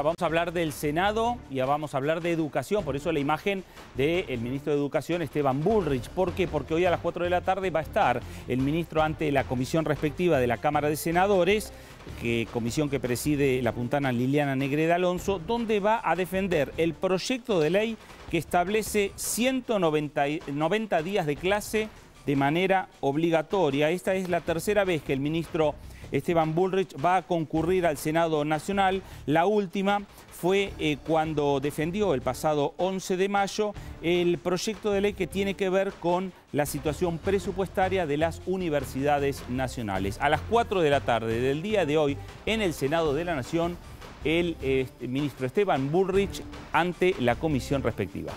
Vamos a hablar del Senado y vamos a hablar de educación, por eso la imagen del ministro de Educación, Esteban Bullrich. ¿Por qué? Porque hoy a las 4 de la tarde va a estar el ministro ante la comisión respectiva de la Cámara de Senadores, que, comisión que preside la puntana Liliana Negreda Alonso, donde va a defender el proyecto de ley que establece 190 días de clase de manera obligatoria. Esta es la tercera vez que el ministro Esteban Bullrich va a concurrir al Senado Nacional. La última fue eh, cuando defendió el pasado 11 de mayo el proyecto de ley que tiene que ver con la situación presupuestaria de las universidades nacionales. A las 4 de la tarde del día de hoy en el Senado de la Nación, el eh, ministro Esteban Bullrich ante la comisión respectiva.